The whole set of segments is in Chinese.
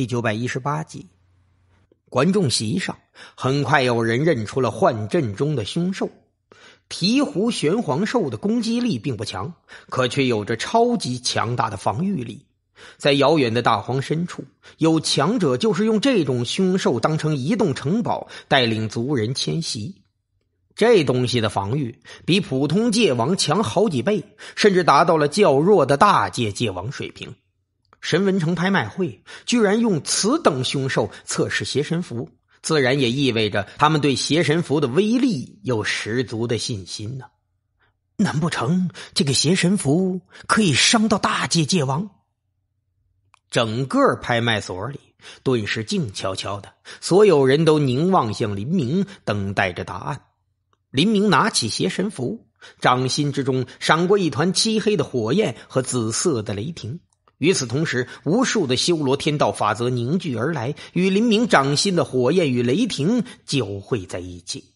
第九百一十八集。观众席上，很快有人认出了幻阵中的凶兽——鹈鹕玄黄兽的攻击力并不强，可却有着超级强大的防御力。在遥远的大荒深处，有强者就是用这种凶兽当成移动城堡，带领族人迁徙。这东西的防御比普通界王强好几倍，甚至达到了较弱的大界界王水平。神文城拍卖会居然用此等凶兽测试邪神符，自然也意味着他们对邪神符的威力有十足的信心呢。难不成这个邪神符可以伤到大界界王？整个拍卖所里顿时静悄悄的，所有人都凝望向林明，等待着答案。林明拿起邪神符，掌心之中闪过一团漆黑的火焰和紫色的雷霆。与此同时，无数的修罗天道法则凝聚而来，与林明掌心的火焰与雷霆交汇在一起。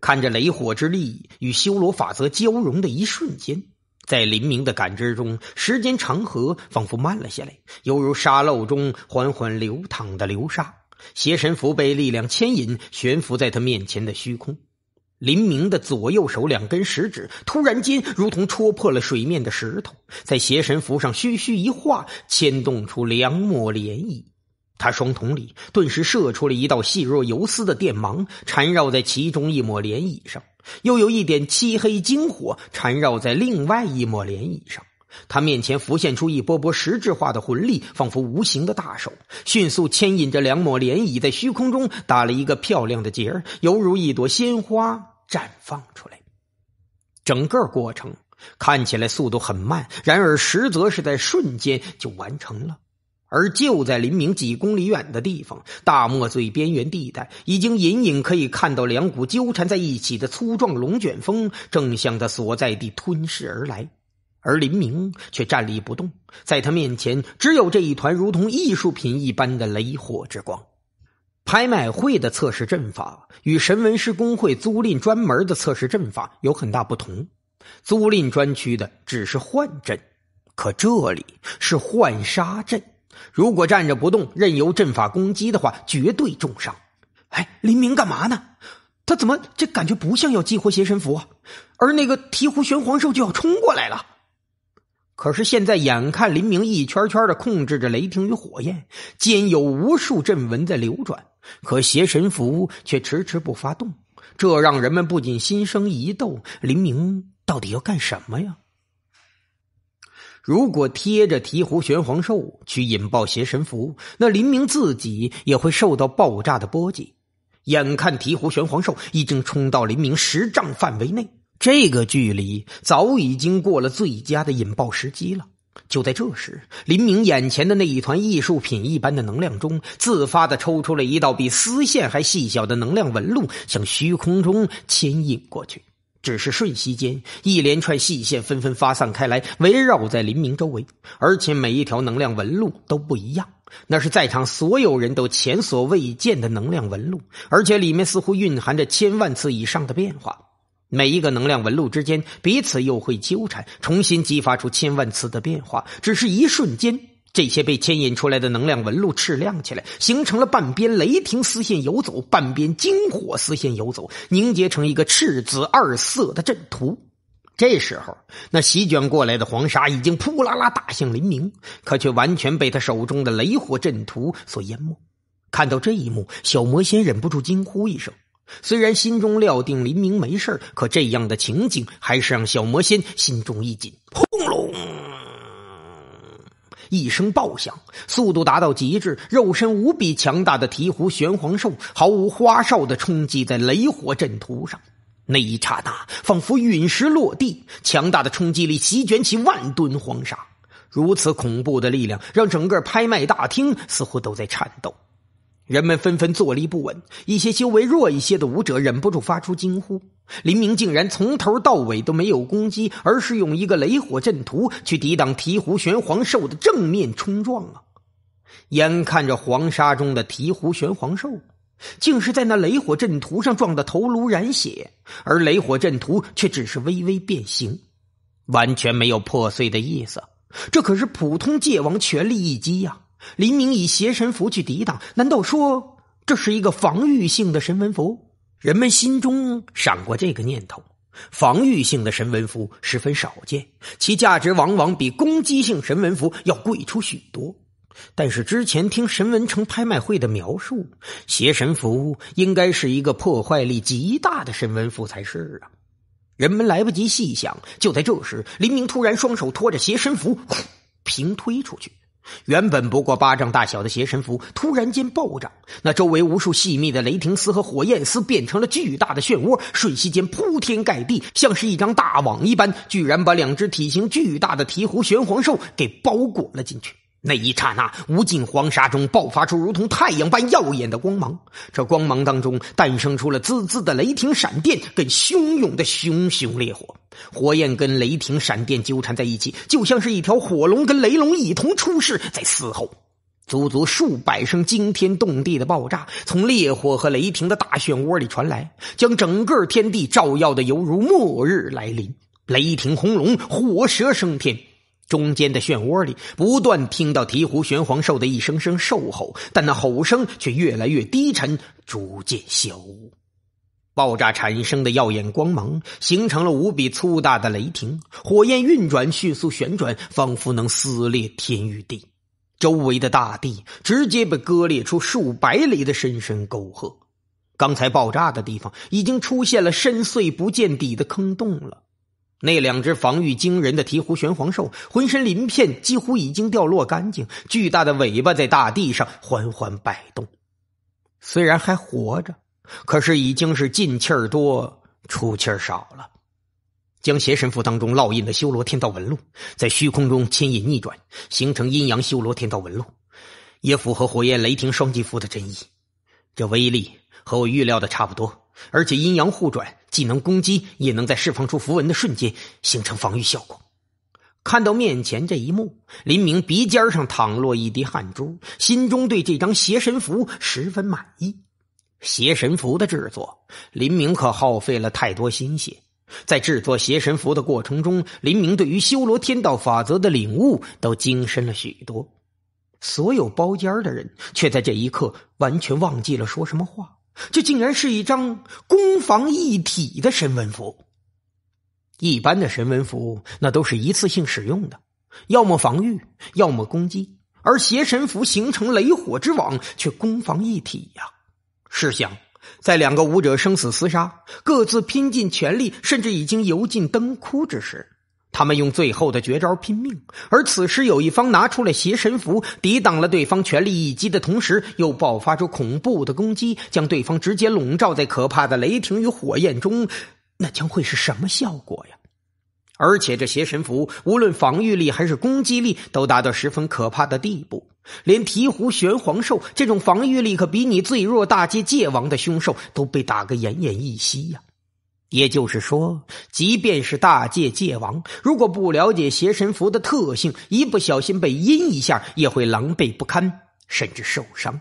看着雷火之力与修罗法则交融的一瞬间。在林明的感知中，时间长河仿佛慢了下来，犹如沙漏中缓缓流淌的流沙。邪神符被力量牵引，悬浮在他面前的虚空。林明的左右手两根食指突然间如同戳破了水面的石头，在邪神符上虚虚一画，牵动出两抹涟漪。他双瞳里顿时射出了一道细若游丝的电芒，缠绕在其中一抹涟漪上。又有一点漆黑金火缠绕在另外一抹涟漪上，他面前浮现出一波波实质化的魂力，仿佛无形的大手，迅速牵引着两抹涟漪在虚空中打了一个漂亮的结儿，犹如一朵鲜花绽放出来。整个过程看起来速度很慢，然而实则是在瞬间就完成了。而就在林明几公里远的地方，大漠最边缘地带，已经隐隐可以看到两股纠缠在一起的粗壮龙卷风正向他所在地吞噬而来，而林明却站立不动，在他面前只有这一团如同艺术品一般的雷火之光。拍卖会的测试阵法与神文师工会租赁专门的测试阵法有很大不同，租赁专区的只是幻阵，可这里是幻杀阵。如果站着不动，任由阵法攻击的话，绝对重伤。哎，林明干嘛呢？他怎么这感觉不像要激活邪神符啊？而那个醍醐玄黄兽就要冲过来了。可是现在眼看林明一圈圈的控制着雷霆与火焰，间有无数阵纹在流转，可邪神符却迟迟不发动，这让人们不禁心生疑窦：林明到底要干什么呀？如果贴着醍醐玄黄兽去引爆邪神符，那林明自己也会受到爆炸的波及。眼看醍醐玄黄兽已经冲到林明十丈范围内，这个距离早已经过了最佳的引爆时机了。就在这时，林明眼前的那一团艺术品一般的能量中，自发的抽出了一道比丝线还细小的能量纹路，向虚空中牵引过去。只是瞬息间，一连串细线纷纷发散开来，围绕在林明周围，而且每一条能量纹路都不一样，那是在场所有人都前所未见的能量纹路，而且里面似乎蕴含着千万次以上的变化。每一个能量纹路之间彼此又会纠缠，重新激发出千万次的变化，只是一瞬间。这些被牵引出来的能量纹路赤亮起来，形成了半边雷霆丝线游走，半边金火丝线游走，凝结成一个赤紫二色的阵图。这时候，那席卷过来的黄沙已经扑啦啦打向林明，可却完全被他手中的雷火阵图所淹没。看到这一幕，小魔仙忍不住惊呼一声。虽然心中料定林明没事可这样的情景还是让小魔仙心中一紧。轰隆！一声爆响，速度达到极致，肉身无比强大的醍醐玄黄兽毫无花哨的冲击在雷火阵图上。那一刹那，仿佛陨石落地，强大的冲击力席卷起万吨黄沙。如此恐怖的力量，让整个拍卖大厅似乎都在颤抖。人们纷纷坐立不稳，一些修为弱一些的武者忍不住发出惊呼：林明竟然从头到尾都没有攻击，而是用一个雷火阵图去抵挡醍醐玄黄兽的正面冲撞啊！眼看着黄沙中的醍醐玄黄兽，竟是在那雷火阵图上撞得头颅染血，而雷火阵图却只是微微变形，完全没有破碎的意思。这可是普通界王全力一击呀！林明以邪神符去抵挡，难道说这是一个防御性的神文符？人们心中闪过这个念头。防御性的神文符十分少见，其价值往往比攻击性神文符要贵出许多。但是之前听神文城拍卖会的描述，邪神符应该是一个破坏力极大的神文符才是啊！人们来不及细想，就在这时，林明突然双手托着邪神符，平推出去。原本不过巴掌大小的邪神符突然间暴涨，那周围无数细密的雷霆丝和火焰丝变成了巨大的漩涡，瞬息间铺天盖地，像是一张大网一般，居然把两只体型巨大的鹈鹕玄黄兽给包裹了进去。那一刹那，无尽黄沙中爆发出如同太阳般耀眼的光芒，这光芒当中诞生出了滋滋的雷霆闪电，跟汹涌的熊熊烈火。火焰跟雷霆闪电纠缠在一起，就像是一条火龙跟雷龙一同出世，在嘶吼。足足数百声惊天动地的爆炸，从烈火和雷霆的大漩涡里传来，将整个天地照耀的犹如末日来临。雷霆轰隆，火舌升天。中间的漩涡里，不断听到醍醐玄黄兽的一声声兽吼，但那吼声却越来越低沉，逐渐消无。爆炸产生的耀眼光芒，形成了无比粗大的雷霆，火焰运转，迅速旋转，仿佛能撕裂天与地。周围的大地直接被割裂出数百里的深深沟壑。刚才爆炸的地方，已经出现了深邃不见底的坑洞了。那两只防御惊人的醍醐玄黄兽，浑身鳞片几乎已经掉落干净，巨大的尾巴在大地上缓缓摆动。虽然还活着，可是已经是进气儿多，出气儿少了。将邪神符当中烙印的修罗天道纹路，在虚空中牵引逆转，形成阴阳修罗天道纹路，也符合火焰雷霆双击符的真意。这威力和我预料的差不多。而且阴阳互转，既能攻击，也能在释放出符文的瞬间形成防御效果。看到面前这一幕，林明鼻尖上淌落一滴汗珠，心中对这张邪神符十分满意。邪神符的制作，林明可耗费了太多心血。在制作邪神符的过程中，林明对于修罗天道法则的领悟都精深了许多。所有包间的人却在这一刻完全忘记了说什么话。这竟然是一张攻防一体的神文符。一般的神文符那都是一次性使用的，要么防御，要么攻击。而邪神符形成雷火之网，却攻防一体呀！试想，在两个武者生死厮杀，各自拼尽全力，甚至已经油尽灯枯之时。他们用最后的绝招拼命，而此时有一方拿出了邪神符，抵挡了对方全力一击的同时，又爆发出恐怖的攻击，将对方直接笼罩在可怕的雷霆与火焰中，那将会是什么效果呀？而且这邪神符无论防御力还是攻击力都达到十分可怕的地步，连鹈鹕玄黄兽这种防御力可比你最弱大界界王的凶兽都被打个奄奄一息呀！也就是说，即便是大界界王，如果不了解邪神符的特性，一不小心被阴一下，也会狼狈不堪，甚至受伤。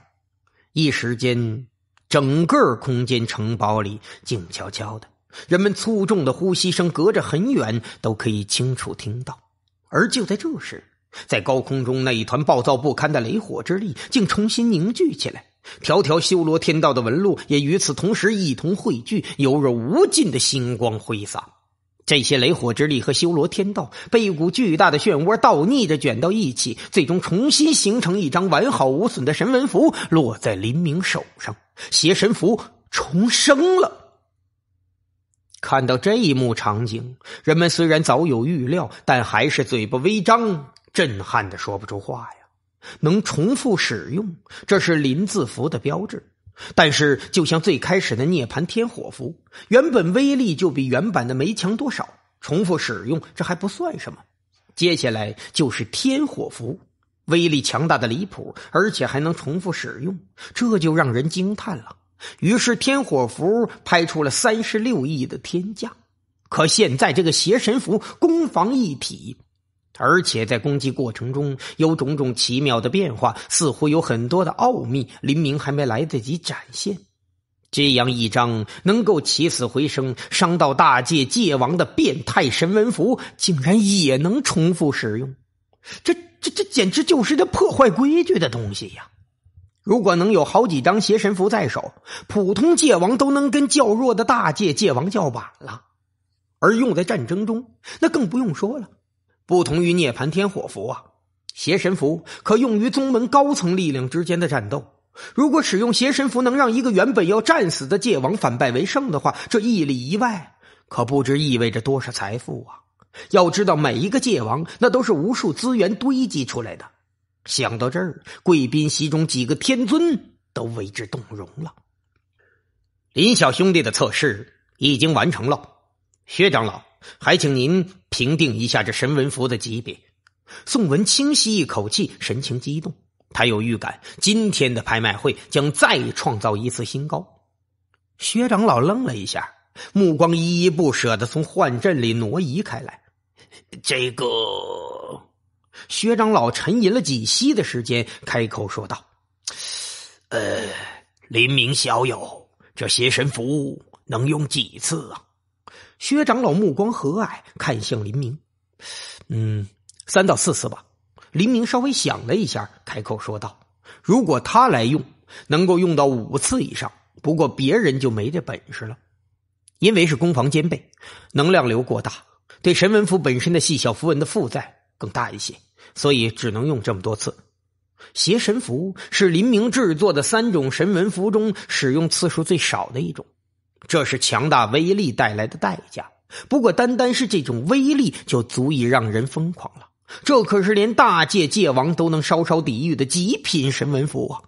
一时间，整个空间城堡里静悄悄的，人们粗重的呼吸声隔着很远都可以清楚听到。而就在这时，在高空中那一团暴躁不堪的雷火之力，竟重新凝聚起来。条条修罗天道的纹路也与此同时一同汇聚，犹如无尽的星光挥洒。这些雷火之力和修罗天道被一股巨大的漩涡倒逆着卷到一起，最终重新形成一张完好无损的神文符，落在林明手上。邪神符重生了。看到这一幕场景，人们虽然早有预料，但还是嘴巴微张，震撼的说不出话呀。能重复使用，这是临字符的标志。但是，就像最开始的涅槃天火符，原本威力就比原版的没强多少。重复使用，这还不算什么。接下来就是天火符，威力强大的离谱，而且还能重复使用，这就让人惊叹了。于是，天火符拍出了三十六亿的天价。可现在，这个邪神符攻防一体。而且在攻击过程中有种种奇妙的变化，似乎有很多的奥秘，林明还没来得及展现。这样一张能够起死回生、伤到大界界王的变态神文符，竟然也能重复使用，这这这简直就是个破坏规矩的东西呀！如果能有好几张邪神符在手，普通界王都能跟较弱的大界界王叫板了。而用在战争中，那更不用说了。不同于涅槃天火符啊，邪神符可用于宗门高层力量之间的战斗。如果使用邪神符能让一个原本要战死的界王反败为胜的话，这一里一外可不知意味着多少财富啊！要知道，每一个界王那都是无数资源堆积出来的。想到这儿，贵宾席中几个天尊都为之动容了。林小兄弟的测试已经完成了，薛长老，还请您评定一下这神文符的级别。宋文轻吸一口气，神情激动，他有预感今天的拍卖会将再创造一次新高。薛长老愣了一下，目光依依不舍的从幻阵里挪移开来。这个。薛长老沉吟了几息的时间，开口说道：“呃，林明小友，这邪神符能用几次啊？”薛长老目光和蔼，看向林明：“嗯，三到四次吧。”林明稍微想了一下，开口说道：“如果他来用，能够用到五次以上。不过别人就没这本事了，因为是攻防兼备，能量流过大，对神文符本身的细小符文的负载更大一些。”所以只能用这么多次。邪神符是林明制作的三种神文符中使用次数最少的一种，这是强大威力带来的代价。不过，单单是这种威力就足以让人疯狂了。这可是连大界界王都能稍稍抵御的极品神文符啊！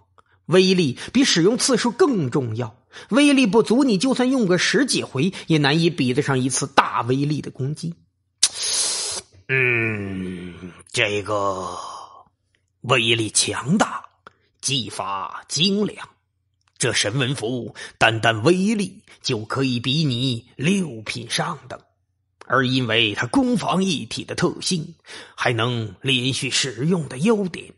威力比使用次数更重要。威力不足，你就算用个十几回，也难以比得上一次大威力的攻击。嗯，这个威力强大，技法精良。这神文符单单威力就可以比拟六品上等，而因为它攻防一体的特性，还能连续使用的优点，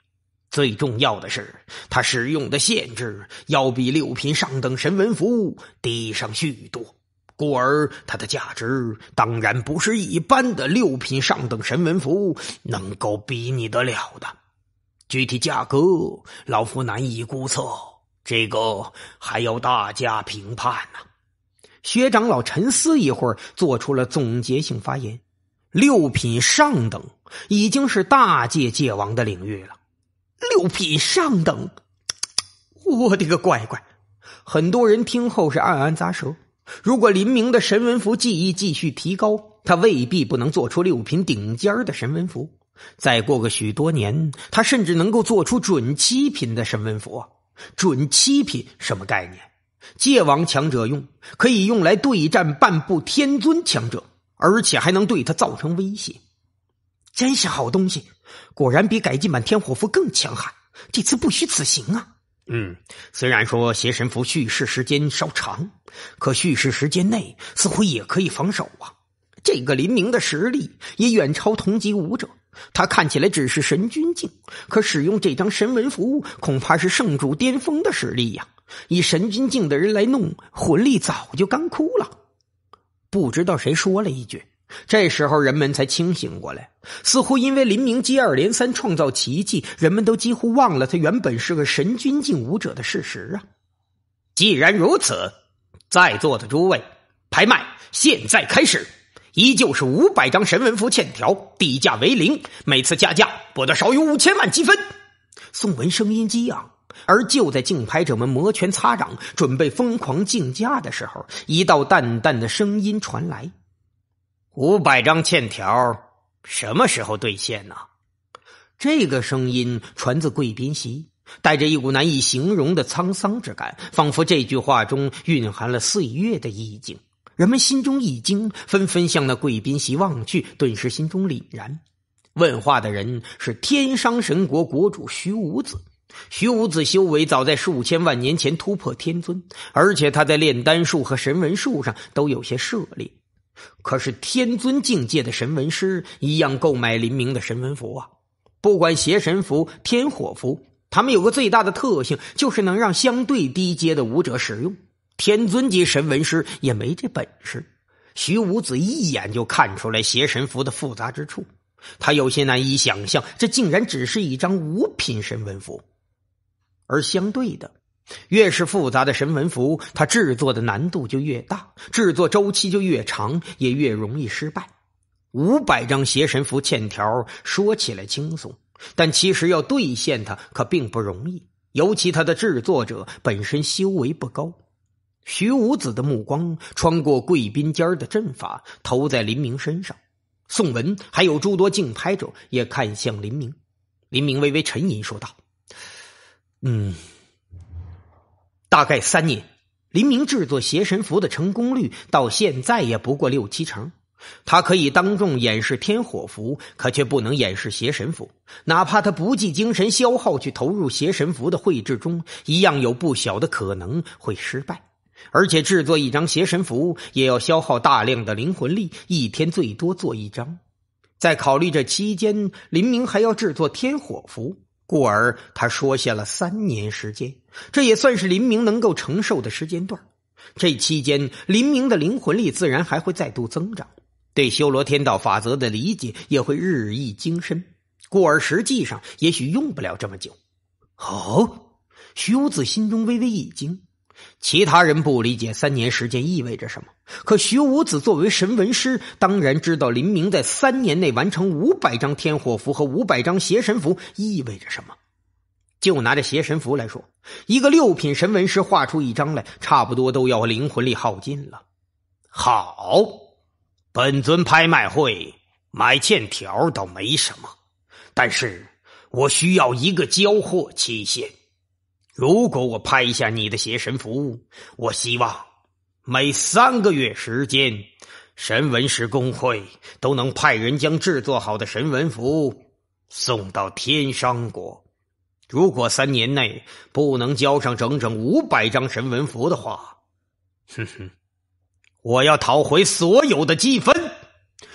最重要的是，它使用的限制要比六品上等神文符低上许多。故而，它的价值当然不是一般的六品上等神文符能够比拟得了的。具体价格，老夫难以估测，这个还要大家评判呢。薛长老沉思一会儿，做出了总结性发言：六品上等已经是大界界王的领域了。六品上等，我的个乖乖！很多人听后是暗暗咂舌。如果林明的神文符技艺继续提高，他未必不能做出六品顶尖的神文符。再过个许多年，他甚至能够做出准七品的神文符。准七品什么概念？界王强者用，可以用来对战半步天尊强者，而且还能对他造成威胁。真是好东西，果然比改进版天火符更强悍。这次不虚此行啊！嗯，虽然说邪神符蓄势时间稍长，可蓄势时间内似乎也可以防守啊。这个林明的实力也远超同级武者，他看起来只是神君境，可使用这张神文符，恐怕是圣主巅峰的实力呀。以神君境的人来弄，魂力早就干枯了。不知道谁说了一句。这时候，人们才清醒过来。似乎因为林明接二连三创造奇迹，人们都几乎忘了他原本是个神君境武者的事实啊！既然如此，在座的诸位，拍卖现在开始，依旧是五百张神文符欠条，底价为零，每次加价不得少于五千万积分。宋文声音激昂，而就在竞拍者们摩拳擦掌，准备疯狂竞价的时候，一道淡淡的声音传来。五百张欠条什么时候兑现呢？这个声音传自贵宾席，带着一股难以形容的沧桑之感，仿佛这句话中蕴含了岁月的意境。人们心中一惊，纷纷向那贵宾席望去，顿时心中凛然。问话的人是天商神国国主徐无子。徐无子修为早在数千万年前突破天尊，而且他在炼丹术和神文术上都有些涉猎。可是天尊境界的神文师一样购买林明的神文符啊！不管邪神符、天火符，他们有个最大的特性，就是能让相对低阶的武者使用。天尊级神文师也没这本事。徐无子一眼就看出来邪神符的复杂之处。他有些难以想象，这竟然只是一张五品神文符。而相对的，越是复杂的神文符，它制作的难度就越大，制作周期就越长，也越容易失败。五百张邪神符欠条说起来轻松，但其实要兑现它可并不容易，尤其它的制作者本身修为不高。徐武子的目光穿过贵宾间的阵法，投在林明身上。宋文还有诸多竞拍者也看向林明。林明微微沉吟说道：“嗯，大概三年。林明制作邪神符的成功率到现在也不过六七成。他可以当众演示天火符，可却不能演示邪神符。哪怕他不计精神消耗去投入邪神符的绘制中，一样有不小的可能会失败。”而且制作一张邪神符也要消耗大量的灵魂力，一天最多做一张。在考虑这期间，林明还要制作天火符，故而他说下了三年时间，这也算是林明能够承受的时间段。这期间，林明的灵魂力自然还会再度增长，对修罗天道法则的理解也会日益精深，故而实际上也许用不了这么久。哦，徐无子心中微微一惊。其他人不理解三年时间意味着什么，可徐武子作为神文师，当然知道林明在三年内完成五百张天火符和五百张邪神符意味着什么。就拿这邪神符来说，一个六品神文师画出一张来，差不多都要灵魂力耗尽了。好，本尊拍卖会买欠条倒没什么，但是我需要一个交货期限。如果我拍下你的邪神符，我希望每三个月时间，神文石工会都能派人将制作好的神文符送到天商国。如果三年内不能交上整整五百张神文符的话，哼哼，我要讨回所有的积分。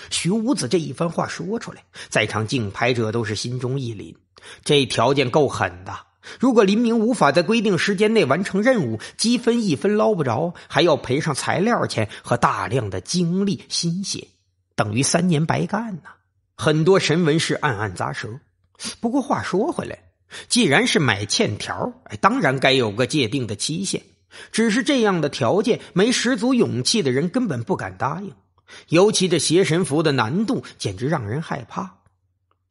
徐武子这一番话说出来，在场竞拍者都是心中一凛，这条件够狠的。如果林明无法在规定时间内完成任务，积分一分捞不着，还要赔上材料钱和大量的精力心血，等于三年白干呢。很多神文士暗暗咂舌。不过话说回来，既然是买欠条，当然该有个界定的期限。只是这样的条件，没十足勇气的人根本不敢答应。尤其这邪神符的难度，简直让人害怕。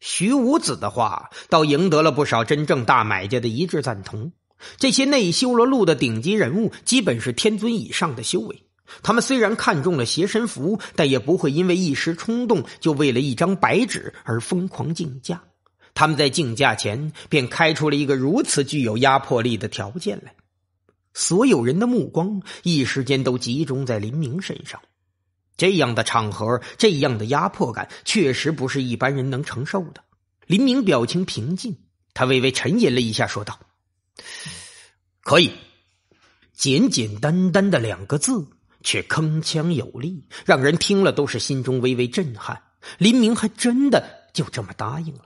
徐武子的话倒赢得了不少真正大买家的一致赞同。这些内修罗路的顶级人物，基本是天尊以上的修为。他们虽然看中了邪神符，但也不会因为一时冲动就为了一张白纸而疯狂竞价。他们在竞价前便开出了一个如此具有压迫力的条件来。所有人的目光一时间都集中在林明身上。这样的场合，这样的压迫感，确实不是一般人能承受的。林明表情平静，他微微沉吟了一下，说道：“可以。”简简单单的两个字，却铿锵有力，让人听了都是心中微微震撼。林明还真的就这么答应了，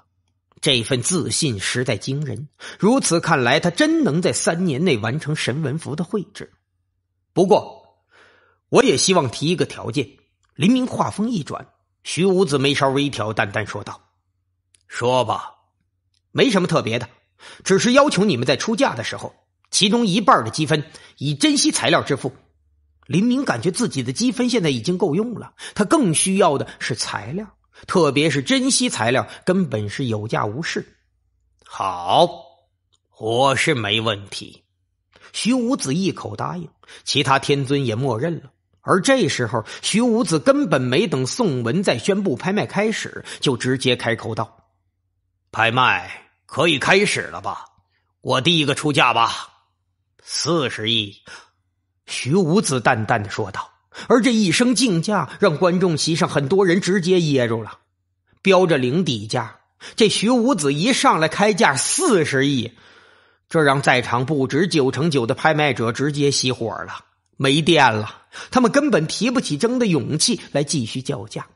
这份自信实在惊人。如此看来，他真能在三年内完成神文符的绘制。不过，我也希望提一个条件。林明话锋一转，徐五子眉梢微挑，淡淡说道：“说吧，没什么特别的，只是要求你们在出价的时候，其中一半的积分以珍稀材料支付。”林明感觉自己的积分现在已经够用了，他更需要的是材料，特别是珍稀材料，根本是有价无市。好，我是没问题。徐五子一口答应，其他天尊也默认了。而这时候，徐武子根本没等宋文再宣布拍卖开始，就直接开口道：“拍卖可以开始了吧？我第一个出价吧，四十亿。”徐武子淡淡的说道。而这一声竞价，让观众席上很多人直接噎住了。标着零底价，这徐武子一上来开价四十亿，这让在场不止九成九的拍卖者直接熄火了。没电了，他们根本提不起争的勇气来继续叫价。